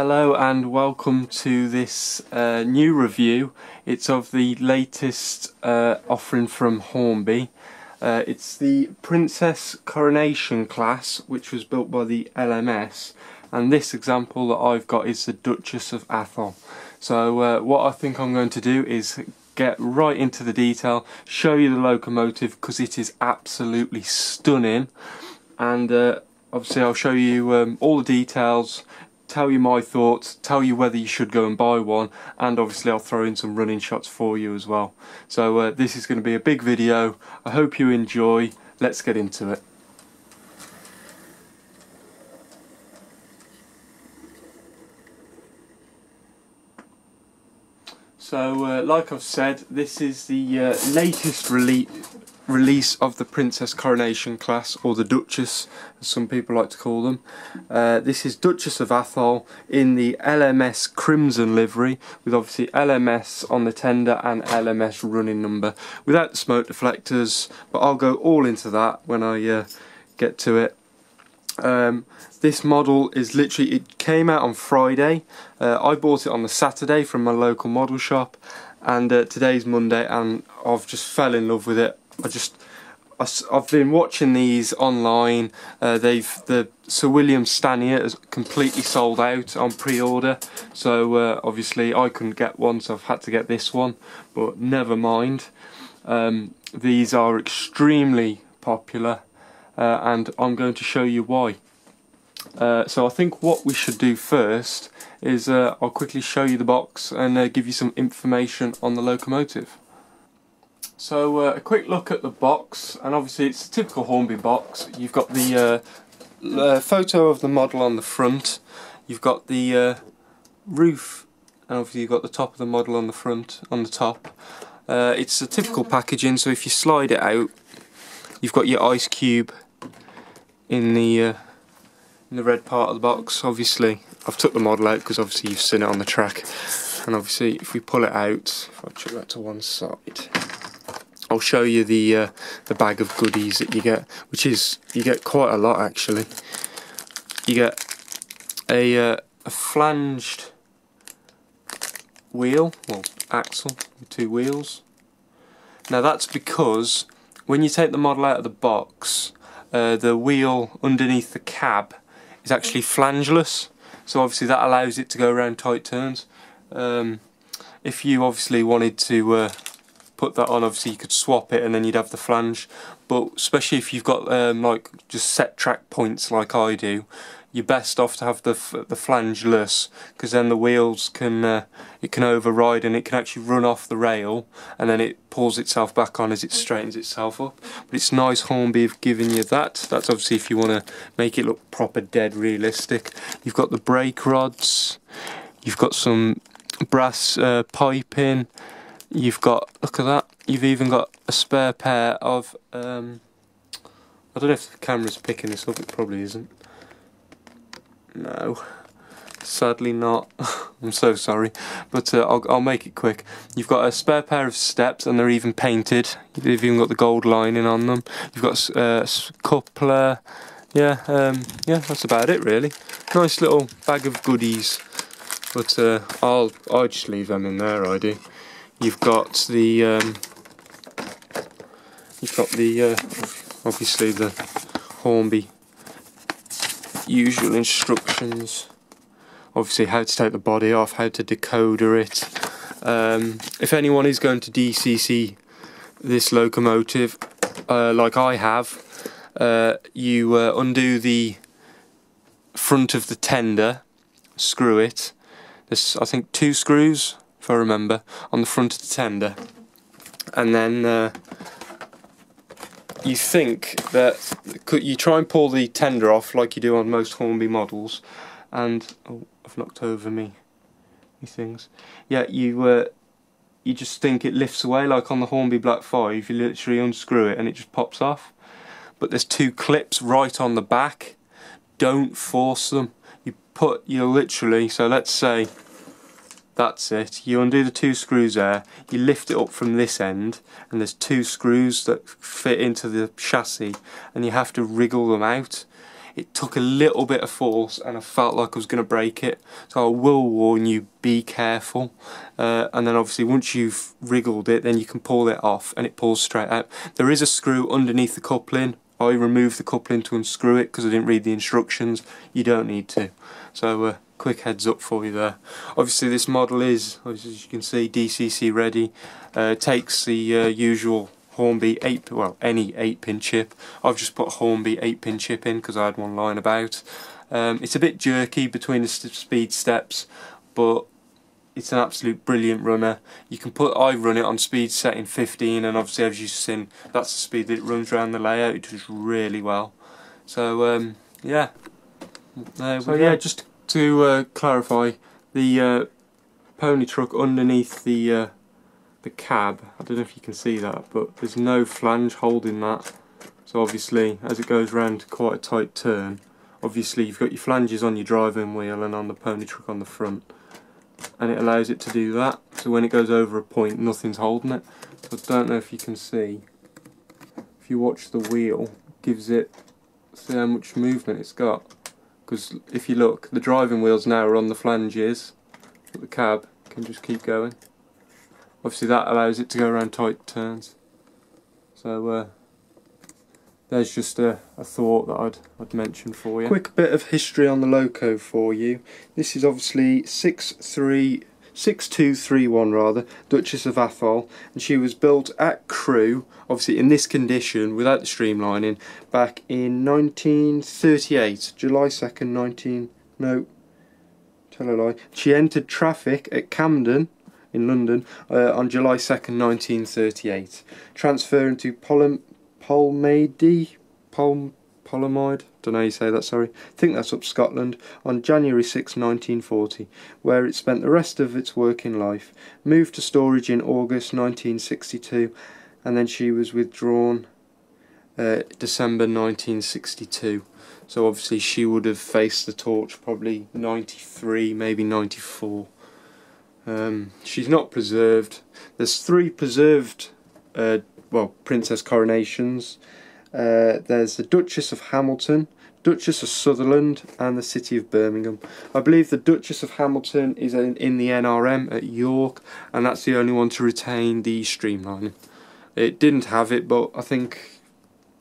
Hello and welcome to this uh, new review. It's of the latest uh, offering from Hornby. Uh, it's the Princess Coronation class which was built by the LMS and this example that I've got is the Duchess of Atholl. So uh, what I think I'm going to do is get right into the detail, show you the locomotive because it is absolutely stunning and uh, obviously I'll show you um, all the details tell you my thoughts, tell you whether you should go and buy one, and obviously I'll throw in some running shots for you as well. So uh, this is going to be a big video. I hope you enjoy. Let's get into it. So, uh, like I've said, this is the uh, latest release release of the Princess Coronation class, or the Duchess, as some people like to call them. Uh, this is Duchess of Atholl in the LMS Crimson livery, with obviously LMS on the tender and LMS running number, without the smoke deflectors, but I'll go all into that when I uh, get to it. Um, this model is literally, it came out on Friday. Uh, I bought it on the Saturday from my local model shop and uh, today's Monday and I've just fell in love with it. I just I, have been watching these online. Uh, they've the Sir William Stanier has completely sold out on pre-order, so uh, obviously I couldn't get one, so I've had to get this one. But never mind. Um, these are extremely popular, uh, and I'm going to show you why. Uh, so I think what we should do first is uh, I'll quickly show you the box and uh, give you some information on the locomotive. So uh, a quick look at the box, and obviously it's a typical Hornby box. You've got the uh, uh, photo of the model on the front, you've got the uh, roof, and obviously you've got the top of the model on the front, on the top. Uh, it's a typical packaging, so if you slide it out, you've got your ice cube in the uh, in the red part of the box. Obviously, I've took the model out because obviously you've seen it on the track, and obviously if we pull it out, if I chuck that to one side I'll show you the uh, the bag of goodies that you get, which is you get quite a lot actually. You get a uh, a flanged wheel, well axle with two wheels. Now that's because when you take the model out of the box, uh, the wheel underneath the cab is actually flangeless, so obviously that allows it to go around tight turns. Um, if you obviously wanted to uh, put that on obviously you could swap it and then you'd have the flange. But especially if you've got um, like just set track points like I do you're best off to have the the flangeless because then the wheels can uh, it can override and it can actually run off the rail and then it pulls itself back on as it straightens itself up. But it's nice Hornby have given you that. That's obviously if you want to make it look proper dead realistic. You've got the brake rods. You've got some brass uh, piping You've got, look at that, you've even got a spare pair of, um, I don't know if the camera's picking this up, it probably isn't. No, sadly not. I'm so sorry, but uh, I'll, I'll make it quick. You've got a spare pair of steps and they're even painted. You've even got the gold lining on them. You've got a uh, coupler. Yeah, um, yeah, that's about it really. Nice little bag of goodies, but uh, I'll I'll just leave them in there. I do. You've got the um, you've got the uh, obviously the Hornby usual instructions. Obviously, how to take the body off, how to decoder it. Um, if anyone is going to DCC this locomotive, uh, like I have, uh, you uh, undo the front of the tender, screw it. There's I think two screws I remember, on the front of the tender. And then uh, you think that you try and pull the tender off like you do on most Hornby models, and oh, I've knocked over me, me things. Yeah, you uh, you just think it lifts away like on the Hornby Black Five. You literally unscrew it and it just pops off. But there's two clips right on the back. Don't force them. You put you literally. So let's say that's it. You undo the two screws there, you lift it up from this end, and there's two screws that fit into the chassis, and you have to wriggle them out. it took a little bit of force and I felt like I was going to break it. So I will warn you be careful. Uh, and then obviously once you've wriggled it then you can pull it off and it pulls straight out. There is a screw underneath the coupling. I removed the coupling to unscrew it because I didn't read the instructions. You don't need to so uh, quick heads up for you there. Obviously this model is, as you can see, DCC ready. Uh, takes the uh, usual Hornby 8, well any 8 pin chip. I've just put Hornby 8 pin chip in because I had one lying about. Um, it's a bit jerky between the speed steps but it's an absolute brilliant runner. You can put, I run it on speed setting 15 and obviously as you've seen that's the speed that it runs around the layout, it does really well. So um, yeah. So yeah, just to uh, clarify, the uh, pony truck underneath the uh, the cab, I don't know if you can see that, but there's no flange holding that. So obviously, as it goes round quite a tight turn, obviously you've got your flanges on your driving wheel and on the pony truck on the front. And it allows it to do that, so when it goes over a point, nothing's holding it. So I don't know if you can see, if you watch the wheel, gives it, see how much movement it's got because if you look the driving wheels now are on the flanges but the cab can just keep going obviously that allows it to go around tight turns so uh, there's just a, a, thought that I'd, I'd mention for you. Quick bit of history on the loco for you. This is obviously 63 6231 rather, Duchess of Atholl, and she was built at Crewe, obviously in this condition, without the streamlining, back in 1938, July 2nd, 19, no, tell a lie. She entered traffic at Camden, in London, uh, on July 2nd, 1938, transferring to Polm Polmadie, Polm Polymide, don't know how you say that, sorry, I think that's up Scotland, on January 6, 1940, where it spent the rest of its working life. Moved to storage in August 1962, and then she was withdrawn uh, December 1962. So obviously she would have faced the torch probably 93, maybe 94. Um, she's not preserved. There's three preserved, uh, well, princess coronations. Uh, there's the Duchess of Hamilton, Duchess of Sutherland, and the City of Birmingham. I believe the Duchess of Hamilton is in, in the NRM at York, and that's the only one to retain the streamlining. It didn't have it, but I think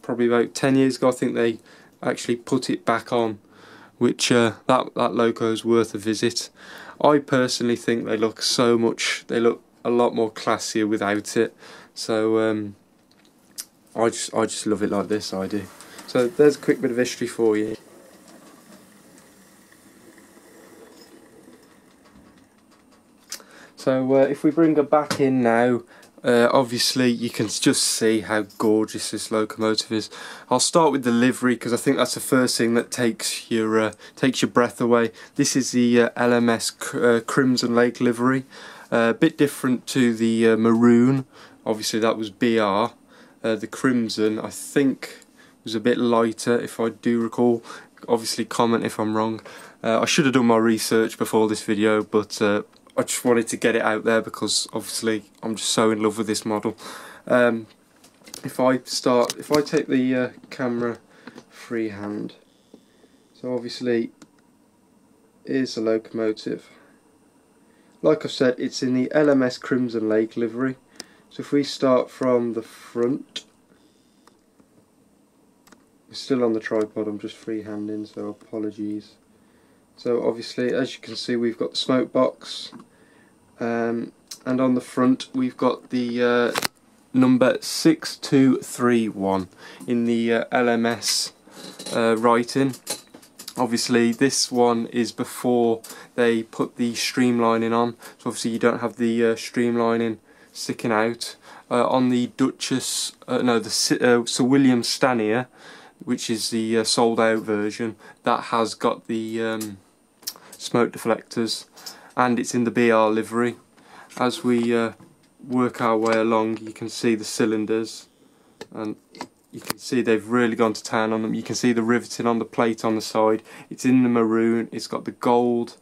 probably about 10 years ago, I think they actually put it back on, which uh, that, that loco is worth a visit. I personally think they look so much, they look a lot more classier without it. So, um, I just I just love it like this. I do. So there's a quick bit of history for you. So uh, if we bring her back in now, uh, obviously you can just see how gorgeous this locomotive is. I'll start with the livery because I think that's the first thing that takes your uh, takes your breath away. This is the uh, LMS uh, Crimson Lake livery, uh, a bit different to the maroon. Obviously that was BR. Uh, the crimson, I think, was a bit lighter, if I do recall. Obviously, comment if I'm wrong. Uh, I should have done my research before this video, but uh, I just wanted to get it out there because obviously I'm just so in love with this model. Um, if I start, if I take the uh, camera freehand, so obviously is a locomotive. Like I've said, it's in the LMS Crimson Lake livery. So if we start from the front, still on the tripod, I'm just freehanding, so apologies. So obviously, as you can see, we've got the smoke box, um, and on the front we've got the uh, number 6231 in the uh, LMS uh, writing. Obviously this one is before they put the streamlining on, so obviously you don't have the uh, streamlining sticking out. Uh, on the Duchess, uh, no, the uh, Sir William Stanier, which is the uh, sold out version, that has got the um, smoke deflectors and it's in the BR livery. As we uh, work our way along, you can see the cylinders and you can see they've really gone to town on them. You can see the riveting on the plate on the side. It's in the maroon, it's got the gold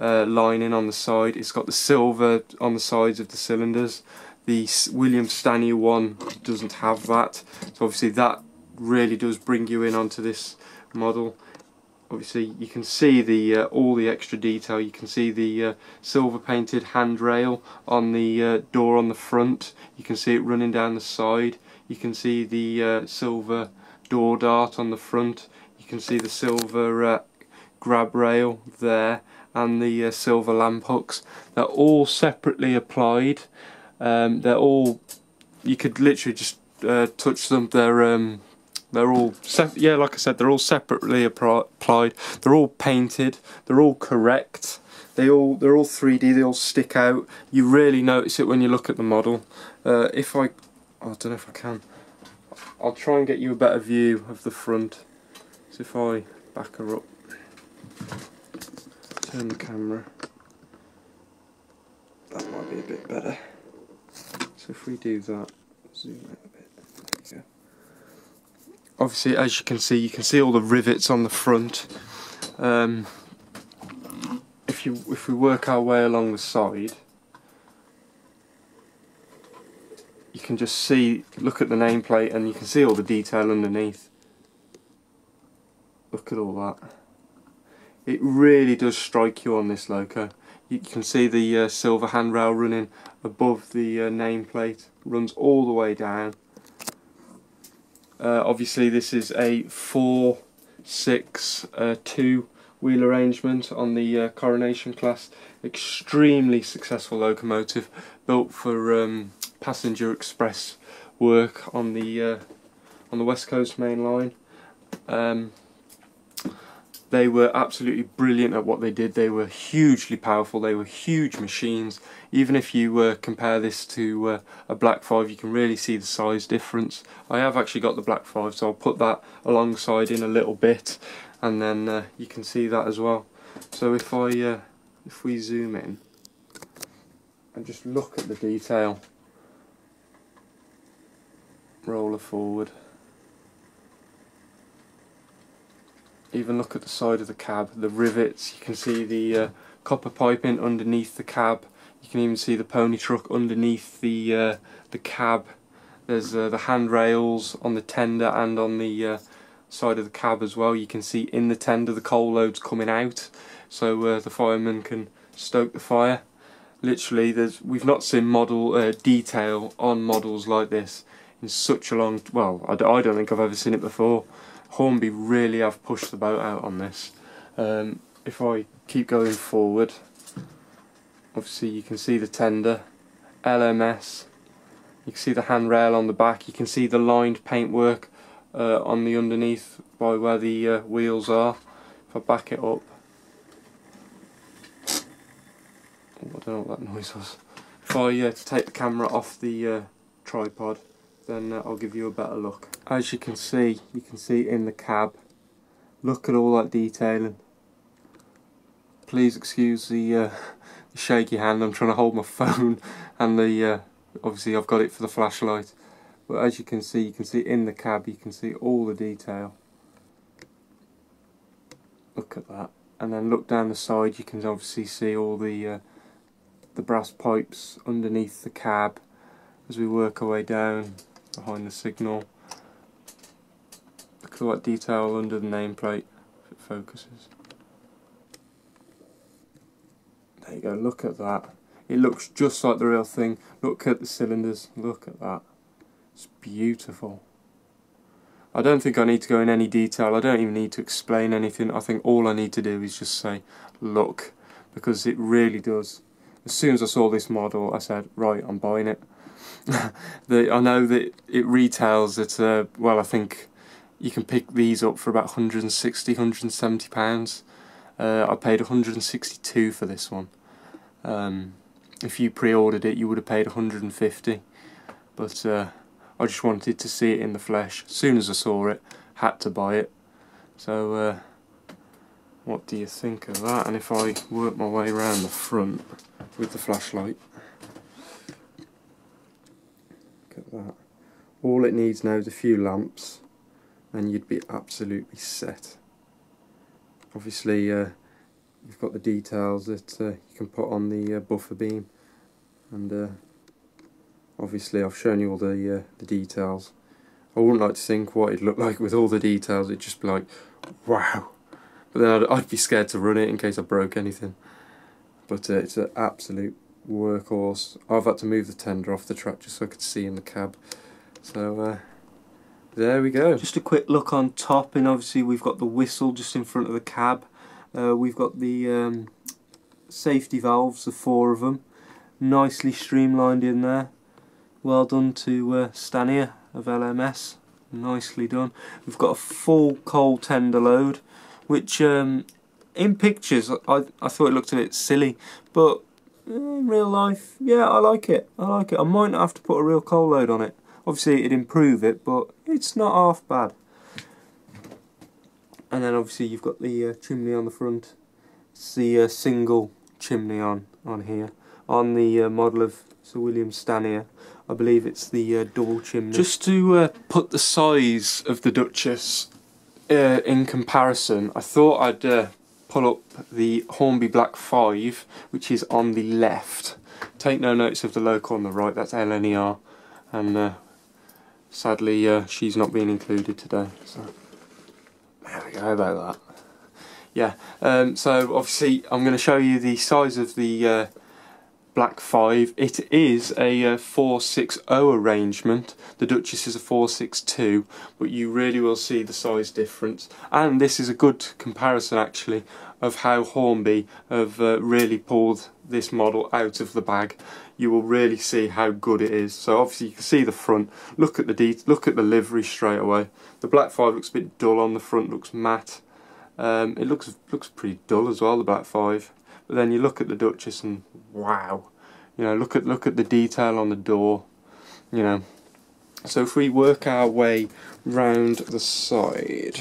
uh, lining on the side. It's got the silver on the sides of the cylinders. The William Stanier one doesn't have that. So obviously that really does bring you in onto this model. obviously you can see the uh, all the extra detail you can see the uh, silver painted handrail on the uh, door on the front you can see it running down the side you can see the uh, silver door dart on the front you can see the silver uh, grab rail there and the uh, silver lamp hooks they're all separately applied um, they're all you could literally just touch them they're um, they're all, yeah, like I said, they're all separately applied. They're all painted. They're all correct. They all, they're all 3D. They all stick out. You really notice it when you look at the model. Uh, if I, oh, I don't know if I can. I'll try and get you a better view of the front. So if I back her up, turn the camera, that might be a bit better. So if we do that, zoom out a bit obviously as you can see you can see all the rivets on the front. Um, if you if we work our way along the side you can just see look at the nameplate and you can see all the detail underneath. Look at all that it really does strike you on this loco you can see the uh, silver handrail running above the uh, nameplate runs all the way down uh, obviously this is a 4 6 uh, 2 wheel arrangement on the uh, Coronation class. Extremely successful locomotive built for um, passenger express work on the uh, on the West Coast Main Line. Um, they were absolutely brilliant at what they did. They were hugely powerful. They were huge machines. Even if you uh, compare this to uh, a Black 5, you can really see the size difference. I have actually got the Black 5, so I'll put that alongside in a little bit, and then uh, you can see that as well. So if I, uh, if we zoom in and just look at the detail, roller forward. Even look at the side of the cab, the rivets, you can see the uh, copper piping underneath the cab, you can even see the pony truck underneath the uh, the cab. There's uh, the handrails on the tender and on the uh, side of the cab as well. You can see in the tender the coal loads coming out, so uh, the fireman can stoke the fire. Literally, there's we've not seen model uh, detail on models like this in such a long. Well, I, I don't think I've ever seen it before. Hornby really have pushed the boat out on this. Um, if I keep going forward, obviously you can see the tender, LMS, you can see the handrail on the back, you can see the lined paintwork uh, on the underneath by where the uh, wheels are. If I back it up, oh, I don't know what that noise was. If I uh, take the camera off the uh, tripod, then uh, I'll give you a better look. As you can see, you can see in the cab, look at all that detailing. Please excuse the, uh, shaky hand, I'm trying to hold my phone and the, uh, obviously I've got it for the flashlight. But as you can see, you can see in the cab, you can see all the detail. Look at that. And then look down the side, you can obviously see all the uh, the brass pipes underneath the cab as we work our way down behind the signal. Look at that detail under the nameplate if it focuses. There you go, look at that. It looks just like the real thing. Look at the cylinders, look at that. It's beautiful. I don't think I need to go in any detail, I don't even need to explain anything. I think all I need to do is just say, look, because it really does. As soon as I saw this model, I said, right, I'm buying it. the, I know that it retails at, uh, well, I think you can pick these up for about 160, 170 pounds. Uh, I paid 162 for this one. Um, if you pre-ordered it, you would have paid 150. But uh, I just wanted to see it in the flesh. As soon as I saw it, had to buy it. So, uh, what do you think of that? And if I work my way around the front with the flashlight. At that. All it needs now is a few lamps and you'd be absolutely set. Obviously uh, you've got the details that uh, you can put on the uh, buffer beam and uh, obviously I've shown you all the, uh, the details. I wouldn't like to think what it'd look like with all the details, it'd just be like, wow, but then I'd, I'd, be scared to run it in case I broke anything. But uh, it's an absolute workhorse. I've had to move the tender off the track just so I could see in the cab. So uh, there we go. Just a quick look on top, and obviously we've got the whistle just in front of the cab. Uh, we've got the um, safety valves, the four of them, nicely streamlined in there. Well done to uh, Stanier of LMS, nicely done. We've got a full coal tender load, which um, in pictures I, I thought it looked a bit silly, but in real life, yeah, I like it. I like it. I might not have to put a real coal load on it. Obviously, it'd improve it, but it's not half bad. And then obviously you've got the uh, chimney on the front. It's the uh, single chimney on on here on the uh, model of Sir William Stanier. I believe it's the uh, double chimney. Just to uh, put the size of the Duchess uh, in comparison, I thought I'd pull up the Hornby Black 5, which is on the left. Take no notice of the local on the right, that's LNER, and uh, sadly uh, she's not being included today. So there we go about that. Yeah, um, so obviously I'm going to show you the size of the Black 5. It is a uh, 460 arrangement. The Duchess is a 462, but you really will see the size difference. And this is a good comparison actually of how Hornby have uh, really pulled this model out of the bag. You will really see how good it is. So obviously you can see the front. Look at the de look at the livery straight away. The Black 5 looks a bit dull on the front, looks matte. Um, it looks looks pretty dull as well, the Black 5. But then you look at the Duchess and wow, you know, look at look at the detail on the door, you know. So if we work our way round the side,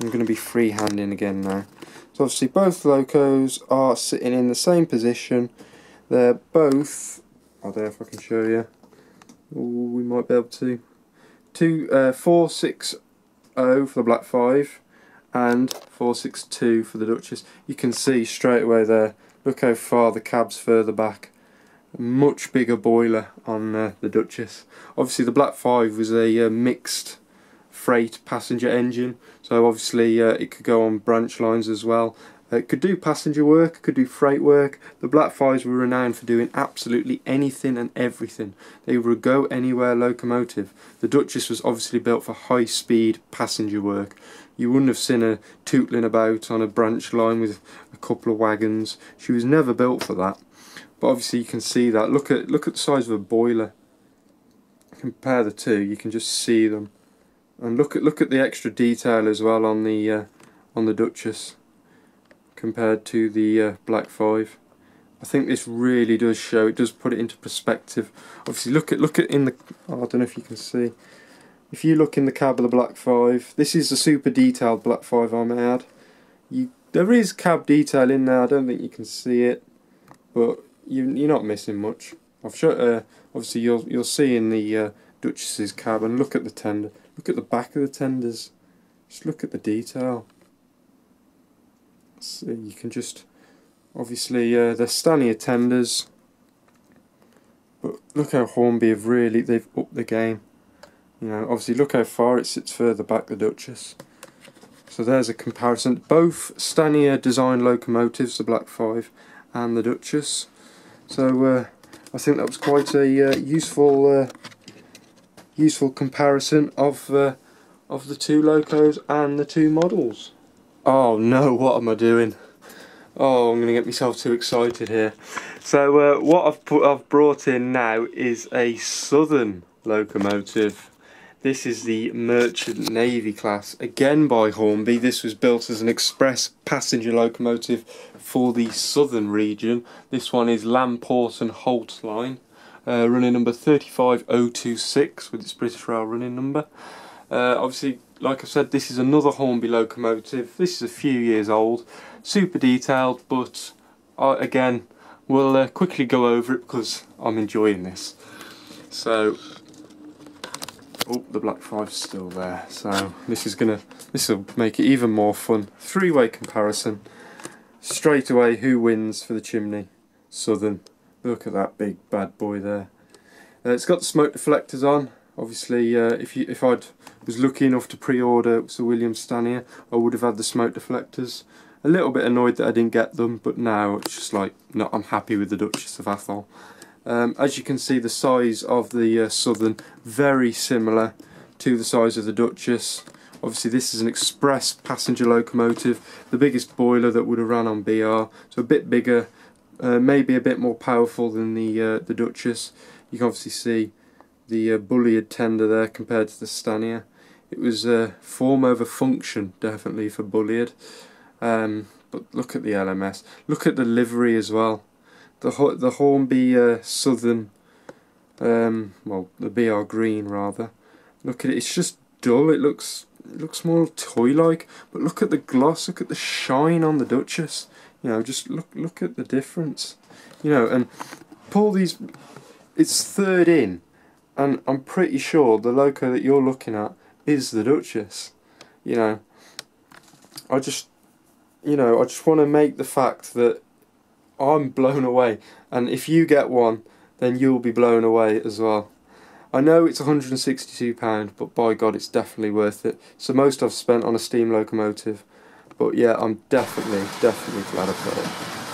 I'm going to be freehanding again now. So obviously both locos are sitting in the same position. They're both, oh there if I can show you. Ooh, we might be able to. Two, uh, 460 for the Black 5 and 462 for the Duchess. You can see straight away there, look how far the cab's further back. Much bigger boiler on uh, the Duchess. Obviously the Black 5 was a uh, mixed freight passenger engine, so obviously uh, it could go on branch lines as well. It could do passenger work, could do freight work. The Black Fives were renowned for doing absolutely anything and everything. They were a go anywhere locomotive. The Duchess was obviously built for high speed passenger work. You wouldn't have seen her tootling about on a branch line with a couple of wagons. She was never built for that. But obviously you can see that. Look at look at the size of a boiler. Compare the two, you can just see them. And look at look at the extra detail as well on the uh, on the Duchess compared to the uh, Black 5. I think this really does show, it does put it into perspective. Obviously look at look at in the oh, I don't know if you can see. If you look in the cab of the Black 5, this is a super detailed Black 5 I may add. You, there is cab detail in there, I don't think you can see it, but you, you're not missing much. I've showed, uh, obviously you'll you'll see in the uh, Duchess's cab and look at the tender. Look at the back of the tenders. Just look at the detail. So you can just obviously uh, they're Stanier tenders, but look how Hornby have really they've upped the game. You know, obviously look how far it sits further back the Duchess. So there's a comparison. Both Stanier design locomotives, the Black 5 and the Duchess. So uh, I think that was quite a uh, useful uh, useful comparison of uh, of the two locos and the two models. Oh no, what am I doing? Oh, I'm going to get myself too excited here. So uh, what I've put, I've brought in now is a Southern locomotive. This is the Merchant Navy class, again by Hornby. This was built as an express passenger locomotive for the southern region. This one is Lamport and Holt line uh, running number 35026 with its British Rail running number. Uh, obviously, like I said, this is another Hornby locomotive. This is a few years old, super detailed, but uh, again, we'll uh, quickly go over it because I'm enjoying this. So, oh, the Black Five's still there. So this is gonna, this will make it even more fun. Three-way comparison. Straight away, who wins for the chimney? Southern. Look at that big bad boy there. Uh, it's got the smoke deflectors on. Obviously, uh, if you if I'd was lucky enough to pre-order Sir William Stanier, I would have had the smoke deflectors. A little bit annoyed that I didn't get them, but now it's just like, no, I'm happy with the Duchess of Atholl. Um, as you can see, the size of the uh, Southern very similar to the size of the Duchess. Obviously, this is an express passenger locomotive, the biggest boiler that would have ran on BR, so a bit bigger, uh, maybe a bit more powerful than the uh, the Duchess. You can obviously see the uh, Bulleid tender there compared to the Stanier. It was uh, form over function, definitely for Bulleid. Um, but look at the LMS. Look at the livery as well. The the Hornby uh, Southern, um, well, the BR Green rather. Look at it. It's just dull. It looks it looks more toy-like. But look at the gloss. Look at the shine on the Duchess. You know, just look look at the difference. You know, and pull these. It's third in, and I'm pretty sure the loco that you're looking at is the Duchess. You know, I just you know, I just want to make the fact that I'm blown away, and if you get one, then you'll be blown away as well. I know it's £162, but by God, it's definitely worth it. So most I've spent on a steam locomotive, but yeah, I'm definitely, definitely glad I got it.